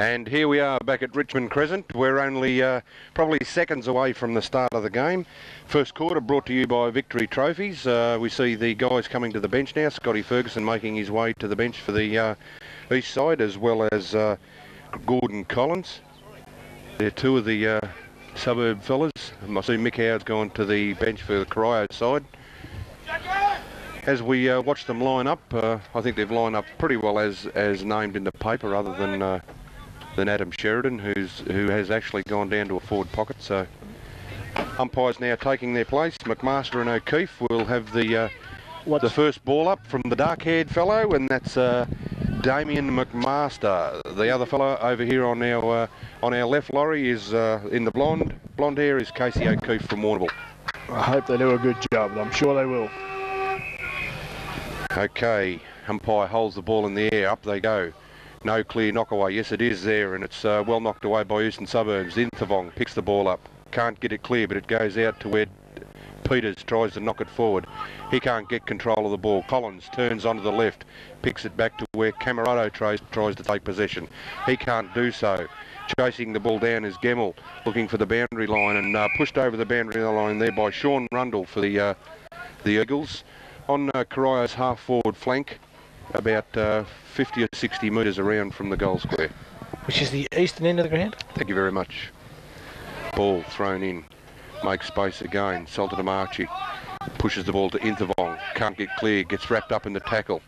And here we are back at Richmond Crescent. We're only uh, probably seconds away from the start of the game. First quarter brought to you by Victory Trophies. Uh, we see the guys coming to the bench now. Scotty Ferguson making his way to the bench for the uh, east side, as well as uh, Gordon Collins. They're two of the uh, suburb fellas. I see Mick Howard's gone to the bench for the Corio side. As we uh, watch them line up, I think they've lined up pretty well as as named in the paper, other than than Adam Sheridan, who's who has actually gone down to a forward pocket. So umpires now taking their place. McMaster and O'Keefe will have the uh, the first ball up from the dark-haired fellow, and that's uh, Damien McMaster. The other fellow over here on our uh, on our left, Laurie, is uh, in the blonde blonde hair is Casey O'Keefe from Warrnambool. I hope they do a good job. I'm sure they will. Okay, umpire holds the ball in the air. Up they go. No clear knockaway. Yes, it is there, and it's uh, well knocked away by Eastern Suburbs. Inthavong picks the ball up. Can't get it clear, but it goes out to where Peters tries to knock it forward. He can't get control of the ball. Collins turns onto the left, picks it back to where Camerotto tries, tries to take possession. He can't do so. Chasing the ball down is Gemmell, looking for the boundary line and uh, pushed over the boundary line there by Sean Rundle for the uh, the Eagles. On uh, Corio's half forward flank, about uh, 50 or 60 metres around from the goal square. Which is the eastern end of the ground? Thank you very much. Ball thrown in. Makes space again. Sultan Marchi pushes the ball to Inthavong. Can't get clear. Gets wrapped up in the tackle.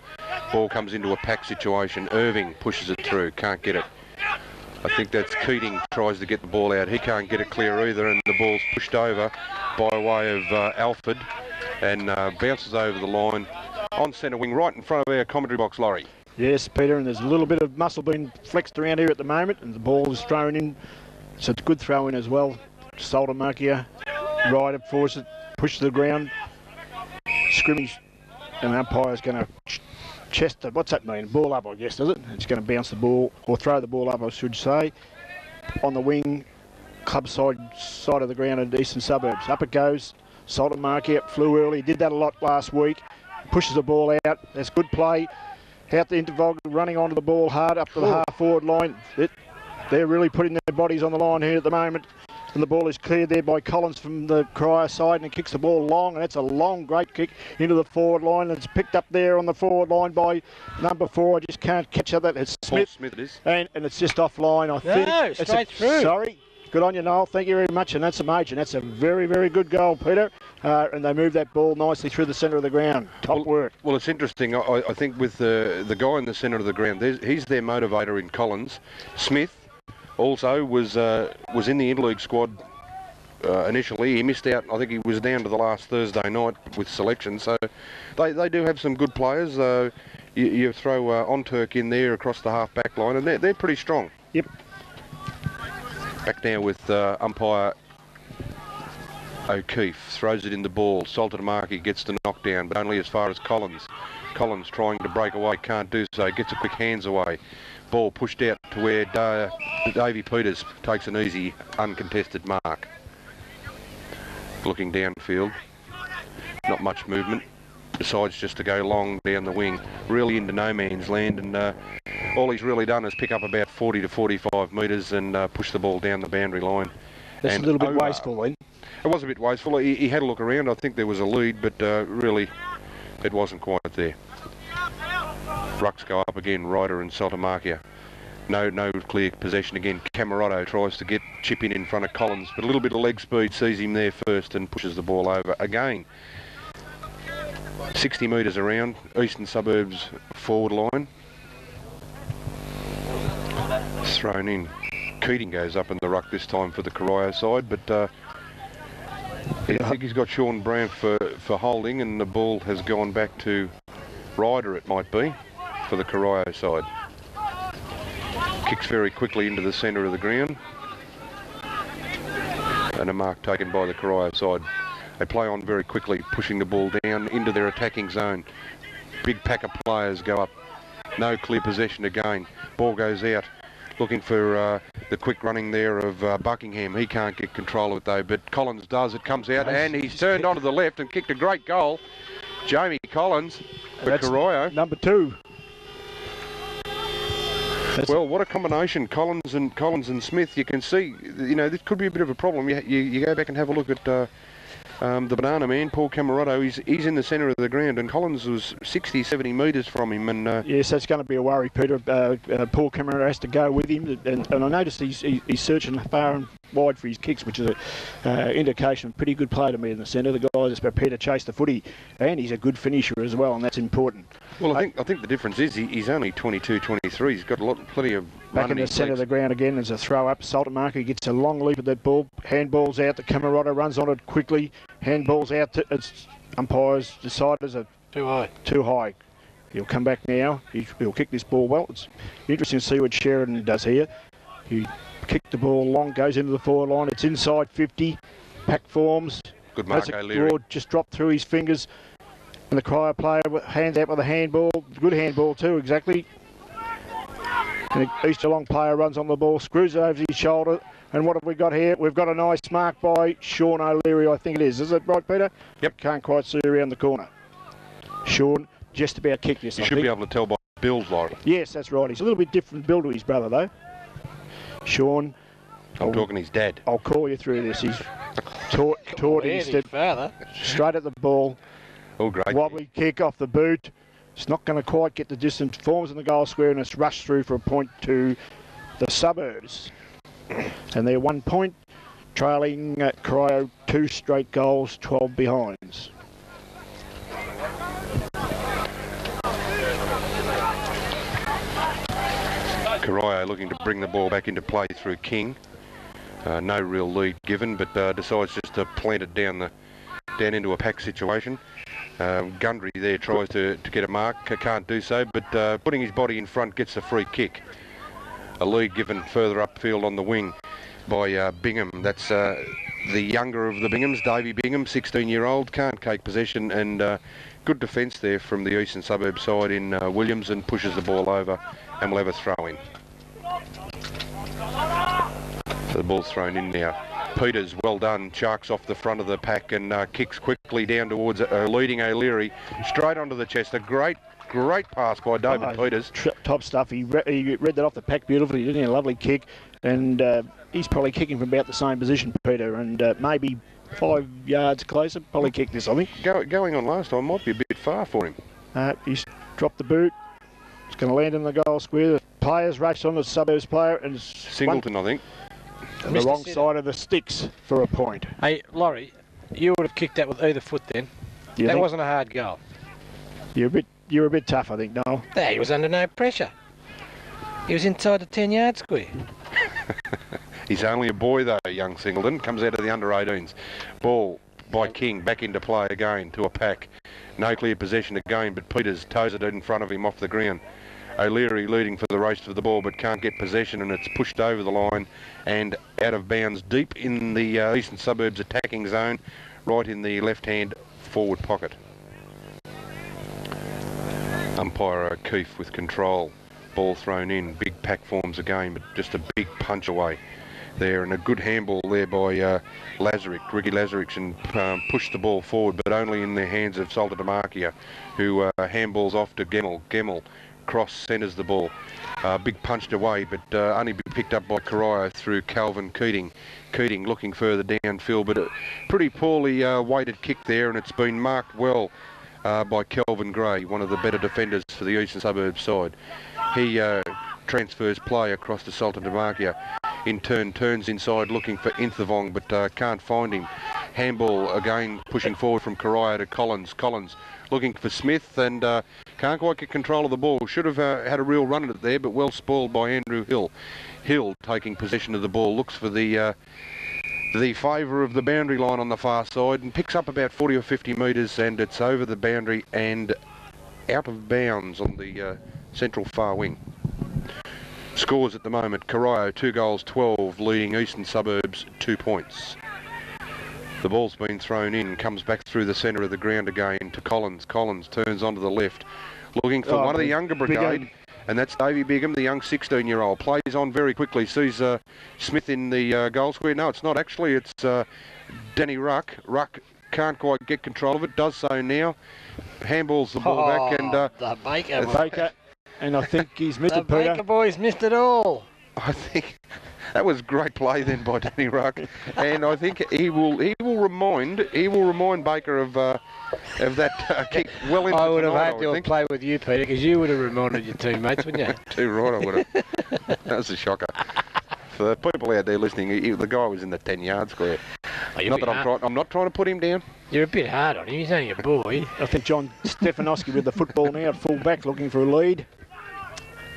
Ball comes into a pack situation. Irving pushes it through. Can't get it. I think that's Keating tries to get the ball out. He can't get it clear either, and the ball's pushed over by way of uh, Alford and uh, bounces over the line on centre wing, right in front of our commentary box, Laurie. Yes, Peter, and there's a little bit of muscle being flexed around here at the moment, and the ball is thrown in. So it's a good throw in as well. Saltamarkia, right up force it, push to the ground, scrimmage, and the umpire's going to chest it. What's that mean? Ball up, I guess, does it? It's going to bounce the ball, or throw the ball up, I should say, on the wing, club side, side of the ground at Eastern Suburbs. Up it goes. Saltamarkia flew early, did that a lot last week. Pushes the ball out. That's good play. Out the interval, running onto the ball hard up to the half forward line. It, they're really putting their bodies on the line here at the moment. And the ball is cleared there by Collins from the Corio side and he kicks the ball long. And that's a long, great kick into the forward line. And it's picked up there on the forward line by number four. I just can't catch that. It's Smith. Paul Smith it is. And, and it's just offline, I think. No, It's straight a, through. Sorry. Good on you, Noel. Thank you very much. And that's a major. And that's a very, very good goal, Peter. Uh, and they move that ball nicely through the centre of the ground. Top work. Well, it's interesting. I, I think with the the guy in the centre of the ground, he's their motivator in Collins. Smith also was uh, was in the interleague squad uh, initially. He missed out. I think he was down to the last Thursday night with selection. So they, they do have some good players. Uh, you, you throw uh, Onturk in there across the half back line, and they're, they're pretty strong. Yep. Back now with uh, umpire O'Keefe throws it in the ball. Saltamarki gets the knockdown, but only as far as Collins. Collins trying to break away, can't do so. Gets a quick hands away. Ball pushed out to where da- Davy Peters takes an easy, uncontested mark. Looking downfield, not much movement. Decides just to go long down the wing, really into no man's land, and uh, all he's really done is pick up about 40 to 45 metres and uh, push the ball down the boundary line. That's And a little bit wasteful then. It was a bit wasteful. He, he had a look around. I think there was a lead, but uh, really, it wasn't quite there. Rucks go up again. Ryder and Saltamarkia. No, no clear possession again. Camerotto tries to get chip in in front of Collins, but a little bit of leg speed sees him there first and pushes the ball over again. 60 metres around, eastern suburbs forward line. Thrown in. Keating goes up in the ruck this time for the Corio side, but uh, I think he's got Sean Brown for, for holding, and the ball has gone back to Ryder, it might be, for the Corio side. Kicks very quickly into the centre of the ground. And a mark taken by the Corio side. They play on very quickly, pushing the ball down into their attacking zone. Big pack of players go up. No clear possession again. Ball goes out. Looking for uh, the quick running there of uh, Buckingham. He can't get control of it though, but Collins does. It comes out and he's turned onto the left and kicked a great goal. Jamie Collins for That's. Number two. Well, what a combination, Collins and Collins and Smith. You can see, you know, this could be a bit of a problem. You, you, you go back and have a look at uh, um, the banana man, Paul Camerotto. He's, he's in the centre of the ground, and Collins was 60, 70 metres from him. And uh, Yes, that's going to be a worry, Peter. Uh, uh, Paul Cameron has to go with him, and, and I noticed he's, he, he's searching far and wide for his kicks, which is an uh, indication of pretty good play to me in the centre. The guy is prepared to chase the footy, and he's a good finisher as well, and that's important. well, I think I think the difference is he, he's only 22, 23. He's got a lot, plenty of Back in the his centre of the ground again There's a throw up. Saltamarca gets a long leap at that ball. Handball's out. The Camerotto runs on it quickly. Handball's out. To, it's umpires decide as a Too high. too high. He'll come back now. He, he'll kick this ball well. It's interesting to see what Sheridan does here. He kicked the ball long, goes into the forward line. It's inside 50. Pack forms. Good Mark O'Leary. broad, just dropped through his fingers. And the Corio player hands out with a handball. Good handball too, exactly. And the East Geelong player runs on the ball, screws it over his shoulder. And what have we got here? We've got a nice mark by Sean O'Leary, I think it is. Is it right, Peter? Yep. Can't quite see around the corner. Sean just about kicked this, You I should think. be able to tell by build Laurie. Yes, that's right. He's a little bit different build to his brother, though. Sean, I'm Oh. talking he's dead. I'll call you through this. He's taught, taught Where's instead, his straight at the ball. Oh, great. Wobbly kick off the boot. It's not going to quite get the distance. Forms in the goal square and it's rushed through for a point to the suburbs. And they're one point, trailing uh, Corio two straight goals, 12 behinds. Corio looking to bring the ball back into play through King. Uh, no real lead given, but uh, decides just to plant it down the down into a pack situation. Um, Gundry there tries to, to get a mark, can't do so, but uh, putting his body in front gets a free kick. A lead given further upfield on the wing by uh, Bingham. That's uh, the younger of the Binghams, Davy Bingham, 16 year old, can't take possession and good defence there from the eastern suburb side in uh, Williams and pushes the ball over and will have a throw in. So the ball's thrown in now. Peters, well done, sharks off the front of the pack and uh, kicks quickly down towards uh, leading O'Leary, straight onto the chest. A great, great pass by David Oh, Peters. top stuff. He, re- he read that off the pack beautifully, He didn't he? A lovely kick. And uh, he's probably kicking from about the same position, Peter, and uh, maybe five yards closer. Probably kicked this, I think. Go, going on last time might be a bit far for him. Uh, he's dropped the boot. It's going to land in the goal square. The players race on the suburbs player and it's Singleton, I think. one, the Mr. wrong Sitter. side of the sticks for a point. Hey, Laurie, you would have kicked that with either foot then. You that think? wasn't a hard goal. You're a bit, you're a bit tough, I think, Noel. No, he was under no pressure. He was inside the 10 yard square. He's only a boy though, young Singleton. Comes out of the under 18s. Ball by King back into play again to a pack. No clear possession again, but Peters toes it in front of him off the ground. O'Leary leading for the race to the ball, but can't get possession, and it's pushed over the line and out of bounds deep in the uh, eastern suburbs attacking zone, right in the left-hand forward pocket. Umpire O'Keefe with control. Ball thrown in. Big pack forms again, but just a big punch away there. And a good handball there by uh, Ricky Lazarick, and um, pushed the ball forward, but only in the hands of Salta Demarchia, who uh, handballs off to Gemmell. Gemmell cross centres the ball. Uh, big punched away, but uh, only picked up by Corio through Calvin Keating. Keating looking further downfield, but a pretty poorly uh, weighted kick there, and it's been marked well uh, by Kelvin Gray, one of the better defenders for the eastern suburbs side. He uh, transfers play across to Sultan Demarchia. In turn, turns inside looking for Inthavong, but uh, can't find him. Handball again pushing forward from Corio to Collins. Collins looking for Smith and uh, can't quite get control of the ball. Should have uh, had a real run at it there, but well spoiled by Andrew Hill. Hill taking possession of the ball, looks for the uh, the favour of the boundary line on the far side and picks up about 40 or 50 metres and it's over the boundary and out of bounds on the uh, central far wing. Scores at the moment, Corio 2 goals 12 leading Eastern Suburbs 2 points. The ball's been thrown in, comes back through the centre of the ground again to Collins. Collins turns onto the left, looking for Oh, one of the younger brigade. aim. And that's Davey Bigham, the young 16-year-old. Plays on very quickly. Sees uh, Smith in the uh, goal square. No, it's not actually. It's uh, Danny Ruck. Ruck can't quite get control of it. Does so now. Handballs the ball back and uh, the baker. Baker and I think he's missed The it, Peter. Baker boys missed it all. I think that was great play then by Danny Ruck, and I think he will he will remind he will remind Baker of uh, of that uh, kick well into I would the have night, had I to have think. played with you, Peter, because you would have reminded your teammates, wouldn't you? Too right, I would have. that was a shocker. For the people out there listening, he, the guy was in the 10 yard square. Oh, Not that I'm hard, trying, I'm not trying to put him down. you're a bit hard on him. He's only a boy. I think John Stefanowski with the football now at full back looking for a lead.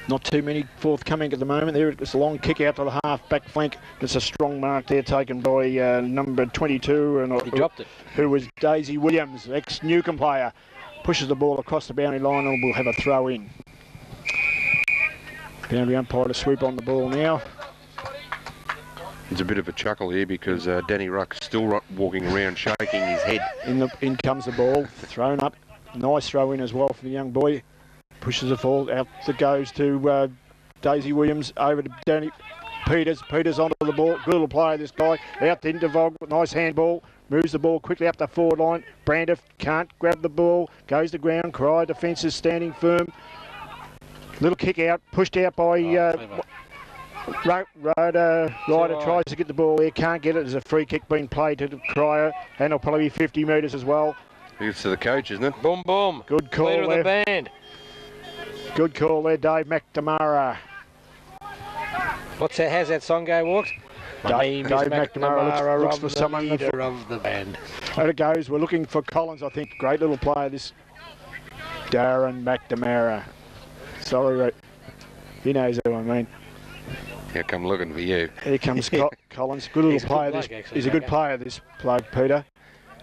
Not too many forthcoming at the moment. There it's a long kick out to the half back flank. It's a strong mark there taken by uh, number 22 and He dropped it. who was Daisy Williams, ex Newcomb player. Pushes the ball across the boundary line and we'll have a throw in. Boundary umpire to swoop on the ball now. There's a bit of a chuckle here because uh, Danny Ruck's still walking around shaking his head. In the in comes the ball, thrown up. Nice throw in as well for the young boy. Pushes the ball out. That goes to uh, Daisy Williams over to Danny Peters. Peters onto the ball. Good little player, this guy. Out to Inthavong. Nice handball. Moves the ball quickly up the forward line. Braniff can't grab the ball. Goes to ground. Cry defence is standing firm. Little kick out. Pushed out by uh, Ryder, Ryder tries to get the ball there, can't get it. There's a free kick being played to Corio, and it'll probably be 50 metres as well. It's to the coach, isn't it? Boom, boom. Good call Leader of the band. Good call there, Dave McNamara. What's that? How's that song go, Walks? Dave- name Dave McNamara looks- looks of for the someone to- leader of the band. There it goes. We're looking for Collins, I think. Great little player, this Darren McNamara. Sorry, Ro- he knows who I mean. Yeah, come looking for you. Here comes Co- Collins. Good little He's a good player. bloke, this, actually, he's a good player, this plug, Peter.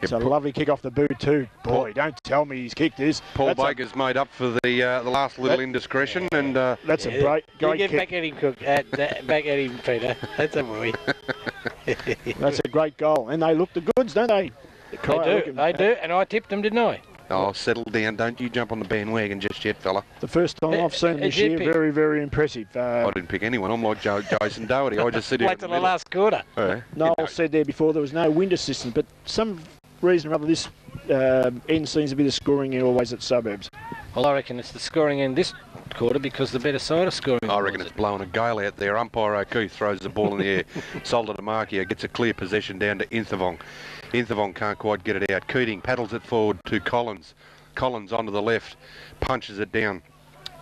It's a Paul- lovely kick off the boot too. Boy, don't tell me he's kicked this. Paul That's a- Baker's made up for the uh, the last little That- indiscretion, and uh, That's a Yeah. great, You great get kick. back at him, Cook. At, that- back at him, Peter. That's a boy. That's a great goal. And they look the goods, don't they? They do. looking- They do. And I tipped them, didn't I? oh, settle down. Don't you jump on the bandwagon just yet, fella. The first time Uh, I've seen uh, them this year, pick. very, very impressive. Uh, I didn't pick anyone. I'm like Joe, Jason Doherty. I just sit here. Wait till the the middle. last quarter. Yeah. Noel You know, said there before there was no wind assistance, but some reason or other this uh, end seems to be the scoring in always at suburbs. Well, I reckon it's the scoring end this quarter because the better side is scoring. I reckon it's blowing a gale out there. Umpire O'Keefe throws the ball in the air. Solder Demarkia gets a clear possession down to Inthavong. Inthavong can't quite get it out. Keating paddles it forward to Collins. Collins onto the left, punches it down.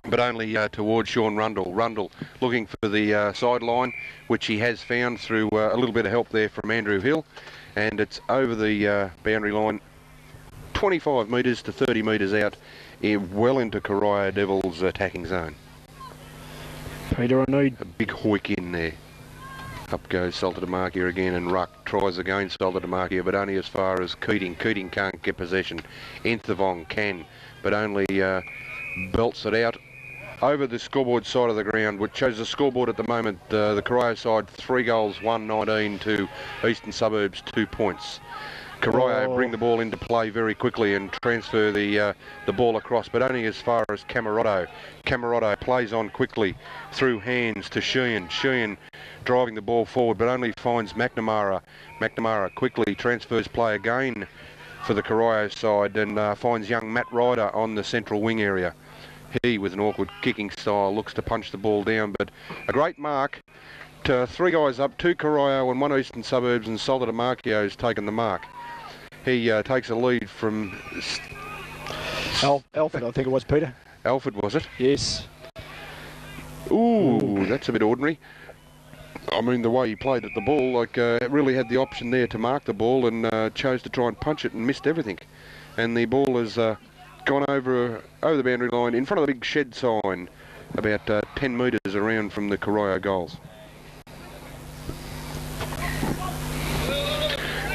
But only uh, towards Sean Rundle. Rundle looking for the uh, sideline, which he has found through uh, a little bit of help there from Andrew Hill. And it's over the uh, boundary line, 25 metres to 30 metres out, eh, well into Karaya Devils' attacking zone. Peter, I need A big hoik in there. Up goes Salter Demarkia again, and Ruck tries again Salter Demarkia, but only as far as Keating. Keating can't get possession. Inthavong can, but only uh, belts it out over the scoreboard side of the ground, which shows the scoreboard at the moment. Uh, the Corio side, three goals, 119 to Eastern Suburbs, two points. Corio Oh. bring the ball into play very quickly and transfer the uh, the ball across, but only as far as Camerotto. Camerotto plays on quickly through hands to Sheehan. Sheehan driving the ball forward, but only finds McNamara. McNamara quickly transfers play again for the Corio side and uh, finds young Matt Ryder on the central wing area. He, with an awkward kicking style, looks to punch the ball down, but a great mark. To three guys up, two Corio and one Eastern Suburbs, and Solid Demarchio has taken the mark. He uh, takes a lead from Al- Alford, I think it was Peter. Alford, was it? Yes. Ooh, that's a bit ordinary. I mean, the way he played at the ball, like, uh, really had the option there to mark the ball and uh, chose to try and punch it and missed everything. And the ball is uh, gone over over the boundary line in front of the big shed sign, about uh, 10 metres around from the Corio goals.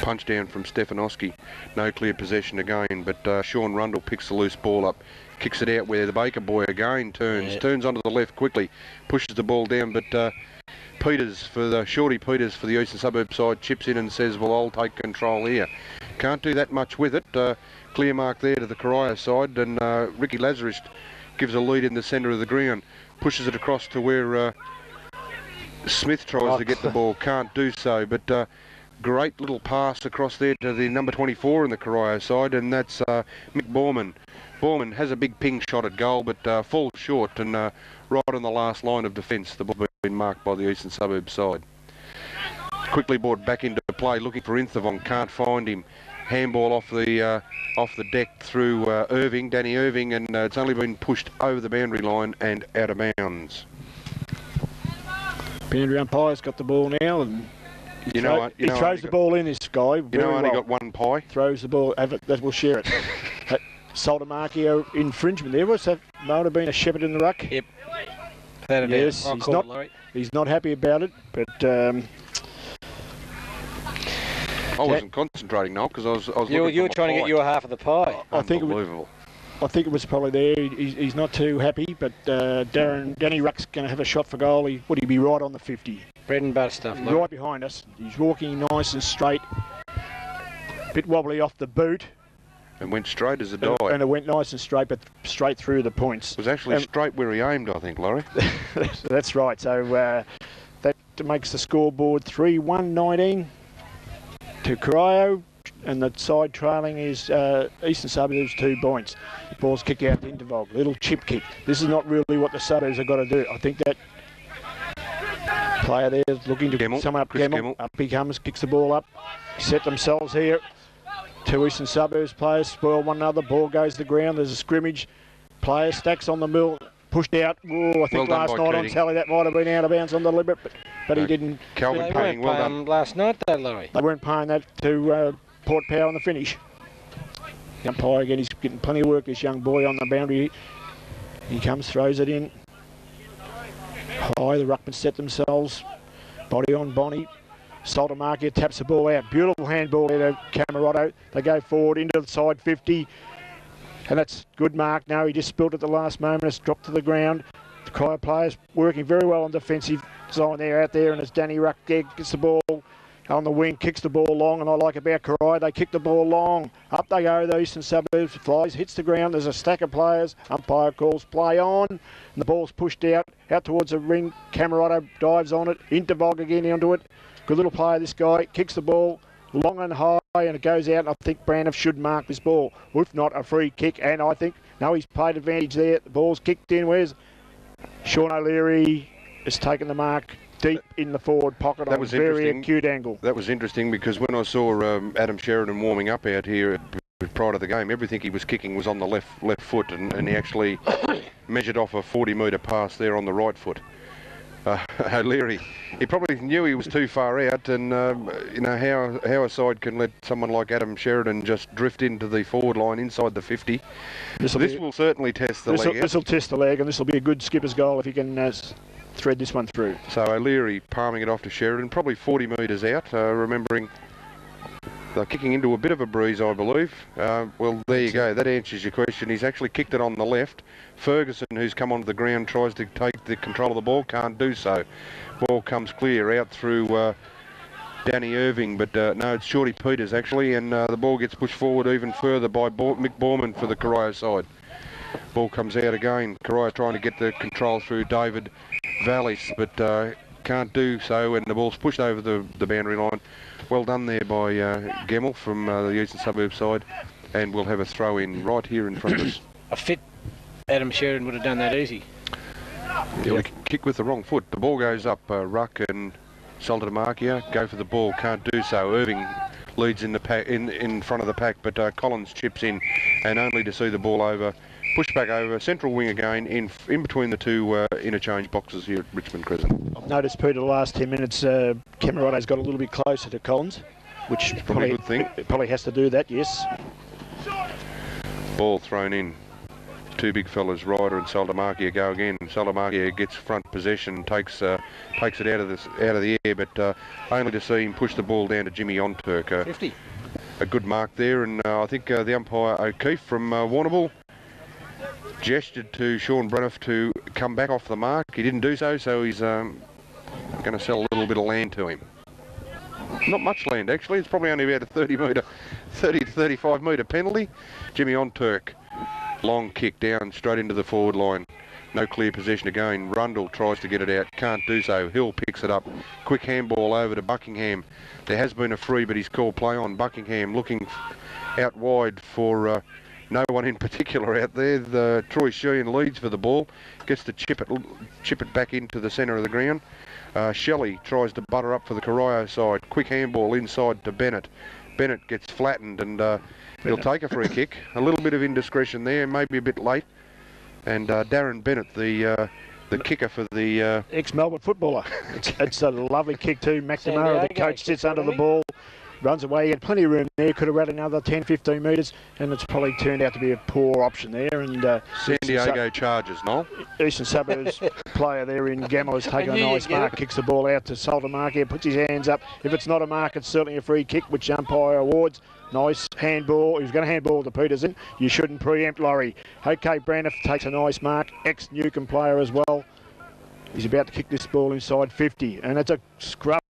Punch down from Stefanowski. No clear possession again, but uh, Sean Rundle picks the loose ball up, kicks it out where the Baker boy again turns, Yeah. turns onto the left quickly, pushes the ball down, but uh, Peters for the Shorty Peters for the Eastern Suburb side chips in and says, "Well, I'll take control here." Can't do that much with it. Uh, clear mark there to the Corio side, and uh, Ricky Lazarus gives a lead in the centre of the ground, pushes it across to where uh, Smith tries Oh. to get the ball, can't do so, but. Uh, great little pass across there to the number 24 in the Corio side, and that's uh, Mick Borman. Borman has a big ping shot at goal, but uh, falls short and uh, right on the last line of defence. The ball been marked by the eastern suburb side. Quickly brought back into play, looking for Inthavong, can't find him. Handball off the uh, off the deck through uh, Irving, Danny Irving, and uh, it's only been pushed over the boundary line and out of bounds. Boundary umpire's got the ball now, and he, You know what, you he know throws the got- ball in. This guy, You know, only well. got one pie. throws the ball. Have it, that will share it. Uh, Saltamarkio infringement there. Was that might have been a shepherd in the ruck. Yep. Without a. Yes, he's not- it, He's not happy about it, but um, I wasn't concentrating, now because I was, I was You, you were my trying to get your half of the pie. I think it was- Unbelievable. I think it was probably there. He's, he's not too happy, but uh, Darren Danny Ruck's going to have a shot for goal. He, would he be right on the 50? Bread and butter stuff, Laurie. Right behind us. He's walking nice and straight. Bit wobbly off the boot, And went straight as a die. and it went nice and straight, but straight through the points. it was actually um, straight where he aimed, I think, Laurie. That's right. So uh, that makes the scoreboard 3 1 19 to Corio. And the side trailing is uh, Eastern Suburbs two points. Ball's kick out to Inthavong, Little chip kick. This is not really what the Suburbs have got to do. I think that player there is looking to Gemmell, sum up. Chris Gemmell. Gemmell. Up he comes, kicks the ball up. Set themselves here. Two Eastern Suburbs players spoil one another. Ball goes to the ground. There's a scrimmage. Player stacks on the mill. Pushed out. Oh, I think Well last night on tally that might have been out of bounds on the limit, but, but he didn't. Calvin they Payne, weren't well done. last night, though, Laurie. They weren't paying that to uh, Port Power on the finish. The umpire again, he's getting plenty of work, this young boy on the boundary. He comes, throws it in. High, the Ruckmen set themselves. Body on Bonnie. Saltamarkia taps the ball out. Beautiful handball there to Camerotto. They go forward into the side 50. And that's good mark. No, he just spilled at the last moment. It's dropped to the ground. Corio players working very well on defensive zone there out there. And it's Danny Ruck gets the ball on the wing, kicks the ball long, and I like about Corio, they kick the ball long. Up they go, the eastern suburbs, flies, hits the ground, there's a stack of players, umpire calls play on, and the ball's pushed out, out towards the ring, Camerotto dives on it, Inthavong again onto it. Good little player, this guy, kicks the ball long and high, and it goes out, and I think Braniff should mark this ball. If not, a free kick, and I think, no, he's played advantage there, the ball's kicked in, where's Sean O'Leary has taken the mark deep in the forward pocket That on a very acute angle. That was interesting because when I saw um, Adam Sheridan warming up out here prior to the game, everything he was kicking was on the left left foot, and, and he actually measured off a 40 metre pass there on the right foot. Uh, O'Leary, he probably knew he was too far out, and um, you know how how a side can let someone like Adam Sheridan just drift into the forward line inside the 50. This'll This be- will certainly test the This will, leg this will test the leg, and this will be a good skipper's goal if he can uh, thread this one through. So O'Leary palming it off to Sheridan, probably 40 metres out, uh, remembering they're kicking into a bit of a breeze, I believe. Uh, well, there you go. That answers your question. He's actually kicked it on the left. Ferguson, who's come onto the ground, tries to take the control of the ball, can't do so. Ball comes clear out through uh, Danny Irving, but uh, no, it's Shorty Peters actually, and uh, the ball gets pushed forward even further by Bo- Mick Borman for the Corio side. Ball comes out again. Corio trying to get the control through David Vallis, but uh, can't do so, and the ball's pushed over the, the boundary line. Well done there by uh, Gemmell from uh, the eastern suburb side, and we'll have a throw in right here in front of us. A fit Adam Sheridan would have done that easy. Yeah, we kick with the wrong foot. The ball goes up. Uh, Ruck and Saltamarkia go for the ball. Can't do so. Irving leads in the pack, in in front of the pack, but uh, Collins chips in, and only to see the ball over, push back over central wing again in in between the two uh, interchange boxes here at Richmond Crescent. I've noticed, Peter, the last 10 minutes, uh, Camerotto's got a little bit closer to Collins, which Probably a good thing. it probably has to do that, yes. Ball thrown in. Two big fellas, Ryder and Saltamarkia go again. Saltamarkia gets front possession, takes uh, takes it out of this out of the air, but uh, only to see him push the ball down to Jimmy Onturk. Uh, 50. a good mark there, and uh, I think uh, the umpire O'Keefe from uh, Warrnambool gestured to Sean Braniff to come back off the mark. He didn't do so, so he's um, going to sell a little bit of land to him. Not much land actually. It's probably only about a 30 metre, 30 to 35 metre penalty. Jimmy Onturk Long kick down straight into the forward line. No clear possession again. Rundle tries to get it out. Can't do so. Hill picks it up. Quick handball over to Buckingham. There has been a free, but he's called play on. Buckingham looking out wide for uh, no one in particular out there. The Troy Sheehan leads for the ball. Gets to chip it, chip it back into the centre of the ground. Uh, Shelley tries to butter up for the Corio side. Quick handball inside to Bennett. Bennett gets flattened and uh, he'll take a free kick. A little bit of indiscretion there, maybe a bit late. And uh, Darren Bennett, the uh, the kicker for the uh, ex-Melbourne footballer. It's, it's, a lovely kick too. McNamara, the coach, sits under the ball, runs away. He had plenty of room there. Could have run another 10, 15 metres, and it's probably turned out to be a poor option there. And uh, San Diego Chargers, Noel. Eastern Suburbs player there in Gamma has taken a nice mark, it. kicks the ball out to Saltamark puts his hands up. If it's not a mark, it's certainly a free kick, which umpire awards. Nice handball. He's going to handball to Peterson. You shouldn't preempt Laurie. Okay, Braniff takes a nice mark. Ex-Newcomb player as well. He's about to kick this ball inside 50, and it's a scrubber.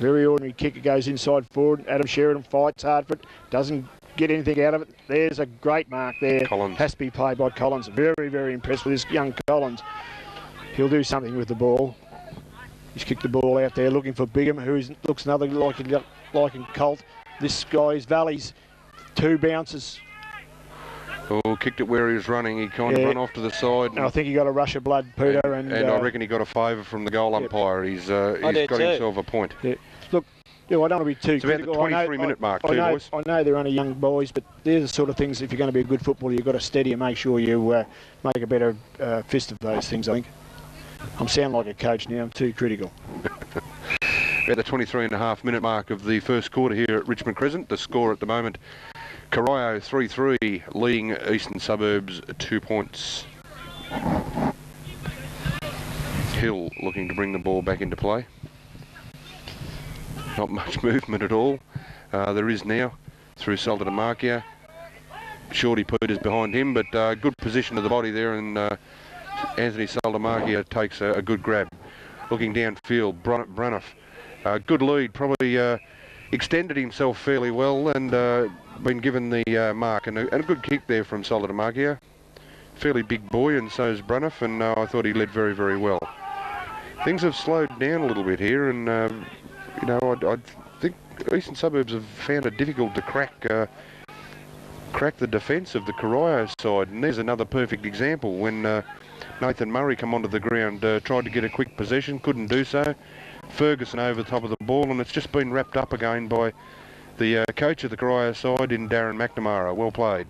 Very ordinary kick. It goes inside forward. Adam Sheridan fights hard for it. Doesn't get anything out of it. There's a great mark there. Collins. Has to be played by Collins. Very, very impressed with this young Collins. He'll do something with the ball. He's kicked the ball out there looking for Bigham, who looks another like, like in Colt. This guy is Valley's two bounces. Oh, kicked it where he was running. He kind yeah. of run off to the side. And I think he got a rush of blood, Peter. And, and, and uh, I reckon he got a favour from the goal umpire. He's, uh, he's got too. himself a point. Yeah. Yeah, I don't want to be too it's critical. about the 23 know, minute mark I, too, I know, boys. I know they're only young boys, but they're the sort of things, if you're going to be a good footballer, you've got to steady and make sure you uh, make a better uh, fist of those things, I think. I'm sounding like a coach now. I'm too critical. at the 23 and a half minute mark of the first quarter here at Richmond Crescent. The score at the moment, Corio 3-3, leading Eastern Suburbs two points. Hill looking to bring the ball back into play. Not much movement at all. Uh, there is now through Saltamarkia. Shorty Peters behind him, but uh, good position of the body there, and uh, Anthony Saltamarkia takes a, a, good grab. Looking downfield, Braniff uh, good lead, probably uh, extended himself fairly well and uh, been given the uh, mark. And a, and a, good kick there from Solidamagia. Fairly big boy, and so is Braniff, and I thought he led very, very well. Things have slowed down a little bit here, and um, you know, I, I, think Eastern Suburbs have found it difficult to crack uh, crack the defence of the Corio side. And there's another perfect example when Nathan Murray come onto the ground, tried to get a quick possession, couldn't do so. Ferguson over the top of the ball, and it's just been wrapped up again by the uh, coach of the Corio side in Darren McNamara. Well played.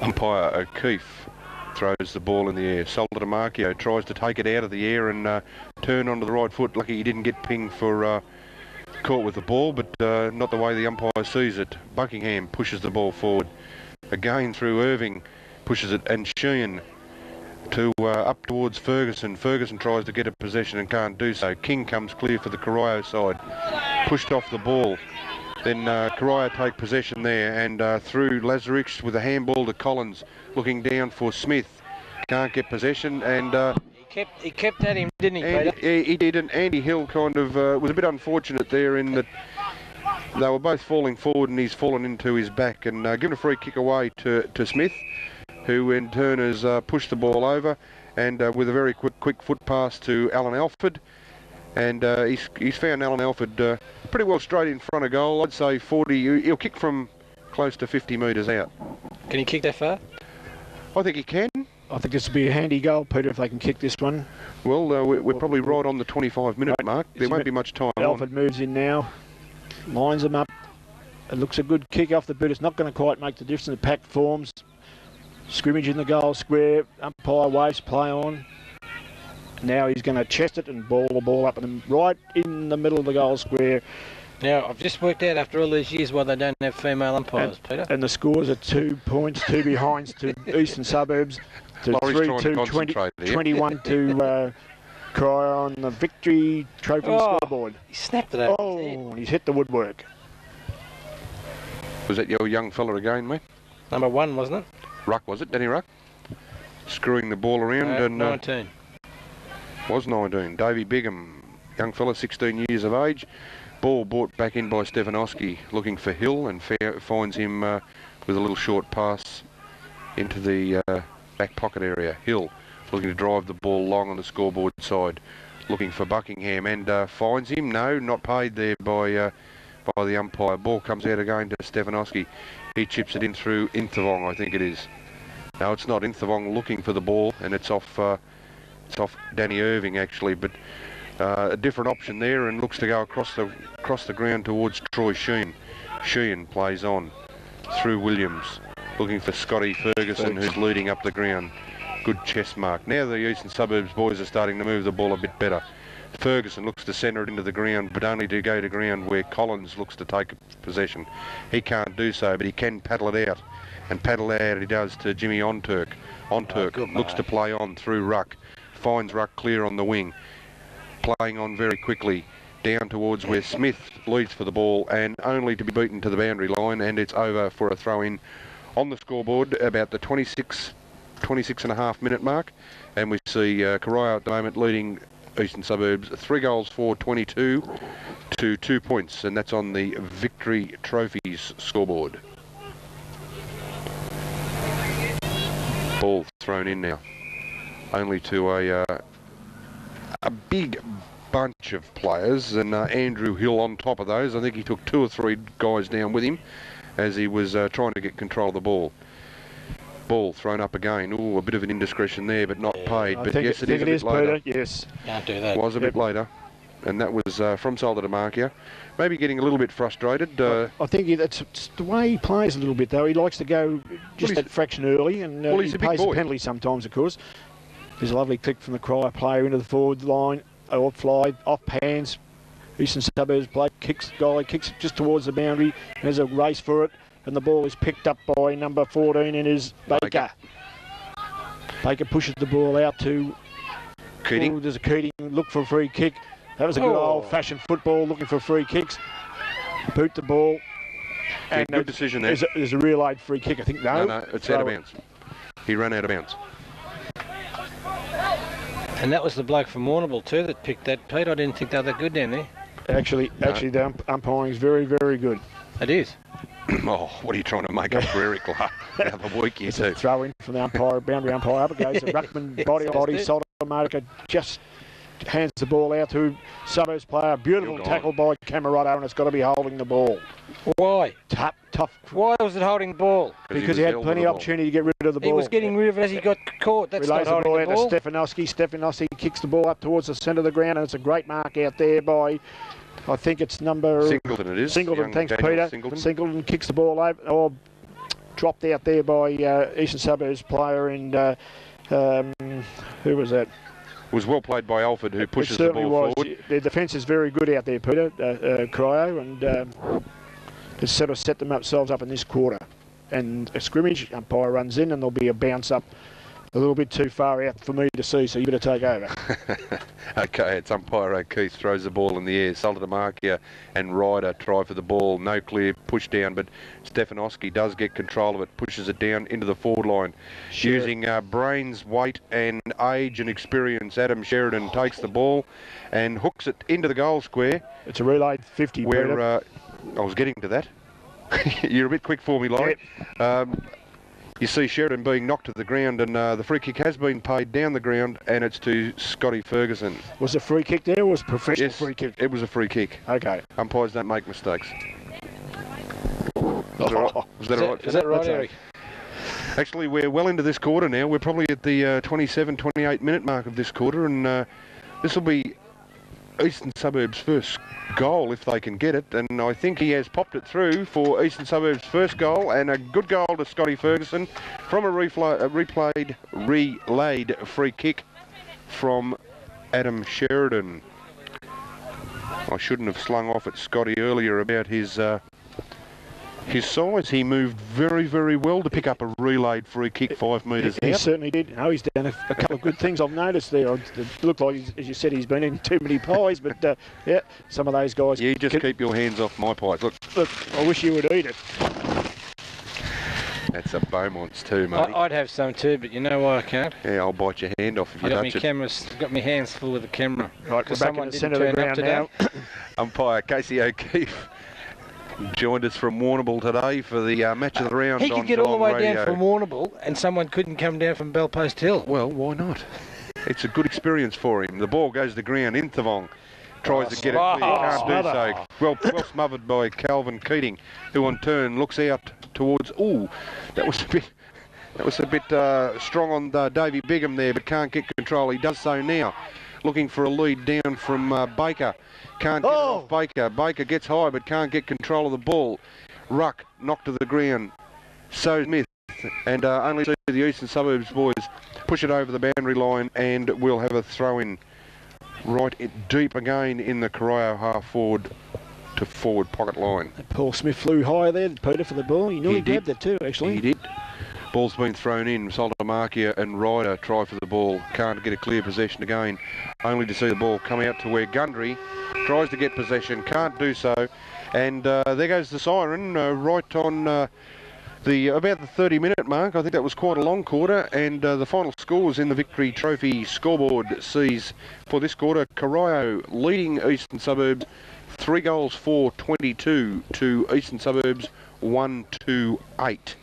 Umpire O'Keefe throws the ball in the air. Soldamarchio tries to take it out of the air and uh, turn onto the right foot. Lucky he didn't get pinged for uh, caught with the ball, but uh, not the way the umpire sees it. Buckingham pushes the ball forward. Again through Irving, pushes it, and Sheehan to uh, up towards Ferguson. Ferguson tries to get a possession and can't do so. King comes clear for the Corio side. Pushed off the ball. Then uh, Corio take possession there and uh, through Lazarich with a handball to Collins. Looking down for Smith. Can't get possession and... Uh, he kept, he kept at him, didn't he, Andy, Peter? He, did, and Andy Hill kind of uh, was a bit unfortunate there in that they were both falling forward and he's fallen into his back and uh, given a free kick away to, to Smith who in turn has uh, pushed the ball over and uh, with a very quick quick foot pass to Alan Alford and uh, he's, he's found Alan Alford uh, pretty well straight in front of goal. I'd say 40, he'll kick from close to 50 metres out. Can he kick that far? I think he can. I think this will be a handy goal, Peter, if they can kick this one. Well, uh, we're, we're, probably right on the 25 minute right. mark. There won't be much time Alford on. moves in now, lines them up. It looks a good kick off the boot. It's not going to quite make the difference in the packed forms. Scrimmage in the goal square. Umpire waves play on. Now he's going to chest it and ball the ball up and right in the middle of the goal square. Now, I've just worked out after all these years why they don't have female umpires, and, Peter. And the scores are two points, two behinds to Eastern Suburbs, to 3 to 20, 21 to uh, Cry on the victory trophy oh, scoreboard. He snapped it out. Oh, and he's hit the woodwork. Was that your young fella again, mate? Number one, wasn't it? Ruck, was it? Danny Ruck? Screwing the ball around. Uh, and 19. Uh, was 19. Davy Bigham, young fella, 16 years of age. Ball brought back in by Stefanowski, looking for Hill and finds him uh, with a little short pass into the uh, back pocket area. Hill looking to drive the ball long on the scoreboard side, looking for Buckingham and uh, finds him. No, not paid there by uh, by the umpire. Ball comes out again to Stefanowski. He chips it in through Inthavong, I think it is. No, it's not Inthavong looking for the ball, and it's off. It's off Danny Irving actually, but uh, a different option there, and looks to go across the across the ground towards Troy Sheen. Sheehan plays on through Williams, looking for Scotty Ferguson, who's leading up the ground. Good chest mark. Now the Eastern Suburbs boys are starting to move the ball a bit better. Ferguson looks to centre it into the ground, but only to go to ground where Collins looks to take possession. He can't do so, but he can paddle it out. And paddle out he does to Jimmy Onturk. Onturk good looks to play on through Ruck. Finds Ruck clear on the wing. Playing on very quickly down towards where Smith leads for the ball and only to be beaten to the boundary line and it's over for a throw in on the scoreboard about the 26 26 and a half minute mark and we see uh, at the moment leading Eastern Suburbs three goals for 22 to two points and that's on the Victory Trophies scoreboard. Ball thrown in now only to a uh, a big bunch of players and uh, Andrew Hill on top of those. I think he took two or three guys down with him as he was uh, trying to get control of the ball. Ball thrown up again. Oh, a bit of an indiscretion there, but not paid. I But yes, it, it is a bit is, later. Peter. Yes. Can't do that. Was a bit later, and that was uh, from Solder to Markia. Maybe getting a little bit frustrated. Uh, I think that's it's the way he plays a little bit, though. He likes to go just he's- that fraction early, and uh, Well, he a pays a penalty sometimes, of course. There's a lovely click from the Corio player into the forward line, off fly, off hands. Eastern Suburbs play, kicks guy, kicks it just towards the boundary. There's a race for it, and the ball is picked up by number 14, and is Baker. Baker. Baker pushes the ball out to Keating. Oh, there's a Keating look for a free kick. That was a good Oh. old-fashioned football looking for free kicks. Boot the ball. And good decision there. There's a, there's a real aid free kick, I think. No, No, no, it's out of bounds. He ran out of bounds. And that was the bloke from Warrnambool too that picked that. Pete, I didn't think they were that good down there. Actually, No. actually, the ump- umpiring is very, very good. It is. oh, what are you trying to make up for Eric La the week? You It's a throw in from the umpire, boundary umpire. Up it goes. The ruckman body Yes, body. that's it. Solomon just hands the ball out to Suburbs player. Beautiful tackle by Camerotto, and it's got to be holding the ball. Why? Tough, tough. Why was it holding the ball? Because he, had plenty of opportunity to get rid of the ball. He was getting rid of it as he got caught. That's Relays not the ball holding out the to. Stefanowski. Stefanowski kicks the ball up towards the centre of the ground, and it's a great mark out there by, I think it's number Singleton it is. Singleton. Thanks, Daniel Peter. Singleton. Singleton kicks the ball over, or dropped out there by uh, Eastern Suburbs player, and uh, um, who was that? Was well played by Alford, who pushes it the certainly ball was. forward. Their defence is very good out there, Peter, uh, uh, Corio, and um, sort of set themselves up in this quarter. And a scrimmage, umpire runs in, and there'll be a bounce up a little bit too far out for me to see, so you better take over. Okay, it's umpire O'Keefe throws the ball in the air. Saltamakia and Ryder try for the ball. No clear push down, but Stefanowski does get control of it, pushes it down into the forward line. Using uh, brains, weight, and age and experience, Adam Sheridan takes the ball and hooks it into the goal square It's a relay 50, where uh, I was getting to that. You're a bit quick for me, Laurie. Um, you see Sheridan being knocked to the ground, and uh, the free kick has been paid down the ground, and it's to Scotty Ferguson. Was a free kick there or was it a professional Yes, free kick? it was a free kick. Okay. Umpires don't make mistakes. Was that all right? That Is that, right? is that right, Eric? Actually, we're well into this quarter now. We're probably at the uh, 27, 28 minute mark of this quarter, and uh, this will be Eastern Suburbs' first goal if they can get it. And I think he has popped it through for Eastern Suburbs' first goal, and a good goal to Scotty Ferguson from a, a replayed, relayed free kick from Adam Sheridan. I shouldn't have slung off at Scotty earlier about his uh, his size. He moved very, very well to pick up a relayed free kick five metres He out. certainly did. Oh, he's done a, a couple of good things I've noticed there. It looked like, he's, as you said, he's been in too many pies, but uh, yeah, some of those guys. You just can- keep your hands off my pies. Look, Look, I wish you would eat it. that's a Beaumont's too, mate. I, I'd have some too, but you know why I can't? yeah, I'll bite your hand off if I you got my touch it. cameras, got my hands full with the camera. Right, we're Because back in someone the centre of the ground now. Umpire Casey O'Keefe joined us from Warrnambool today for the uh, match of the round He could get all the way Radio. down from Warrnambool and someone couldn't come down from Bell Post Hill. Well, why not? It's a good experience for him. The ball goes to the ground. Inthavong tries to get it clear. Can't do so. Well, well smothered by Calvin Keating, who on turn looks out towards. Ooh, that was a bit. That was a bit uh, strong on uh, Davey Bigham there, but can't get control. He does so now. Looking for a lead down from uh, Baker. Can't get Oh. off Baker. Baker gets high, but can't get control of the ball. Ruck knocked to the ground. So Smith and uh, only see the eastern suburbs boys push it over the boundary line and we'll have a throw in right deep again in the Corio half forward to forward pocket line. Paul Smith flew high there, Peter, for the ball. He nearly He did. grabbed it too, actually. He did. Ball's been thrown in. Saltamarkia and Ryder try for the ball. Can't get a clear possession again. Only to see the ball come out to where Gundry tries to get possession. Can't do so. And uh, there goes the siren uh, right on uh, the about the 30 minute mark. I think that was quite a long quarter. And uh, the final scores in the Victory Trophy scoreboard sees for this quarter Corio leading Eastern Suburbs three goals for 22 to Eastern Suburbs 1 to 8.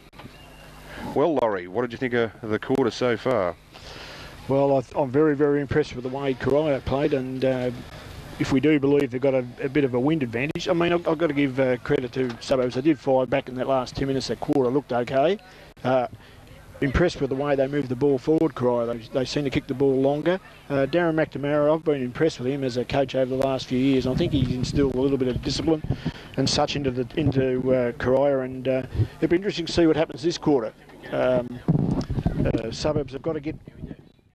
Well, Laurie, what did you think of the quarter so far? Well, I I'm very, very impressed with the way Corio played, and uh, if we do believe they've got a, a bit of a wind advantage, I mean, I've, I've got to give uh, credit to Suburbs. They did fire back in that last 10 minutes. That quarter looked okay. Uh, impressed with the way they moved the ball forward, Corio. They, they seem to kick the ball longer. Uh, Darren McNamara, I've been impressed with him as a coach over the last few years. I think he's instilled a little bit of discipline and such into the into uh, and uh, it'll be interesting to see what happens this quarter. Um, uh, suburbs have got to get